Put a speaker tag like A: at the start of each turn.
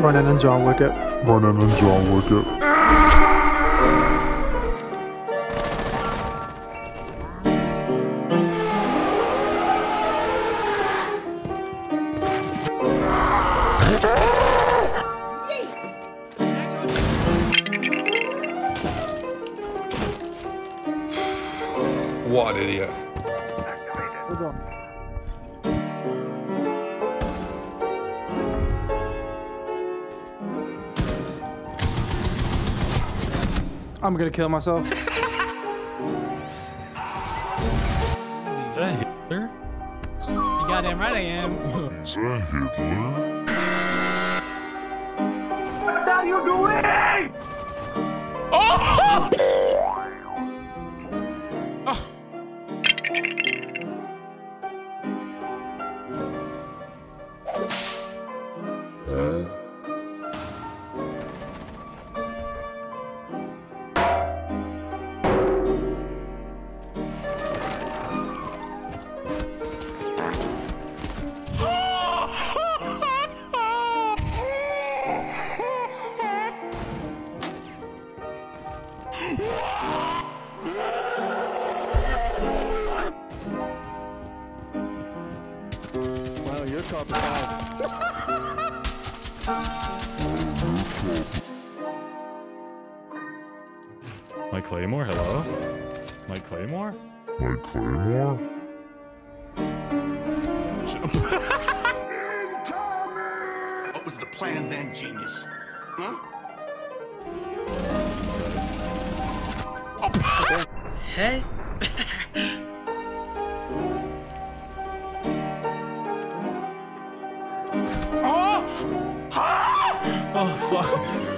A: Ronan and John Wicket.
B: Ronan and John Wicket.
C: What idiot.
A: I'm gonna kill myself.
D: Is that Hitler?
E: You goddamn right I am.
B: Is that Hitler?
A: Wow, you're top five.
D: Mike Claymore, hello? Mike Claymore?
B: Mike Claymore?
F: What was the plan then, genius? Huh?
G: Okay. oh! Oh, fuck.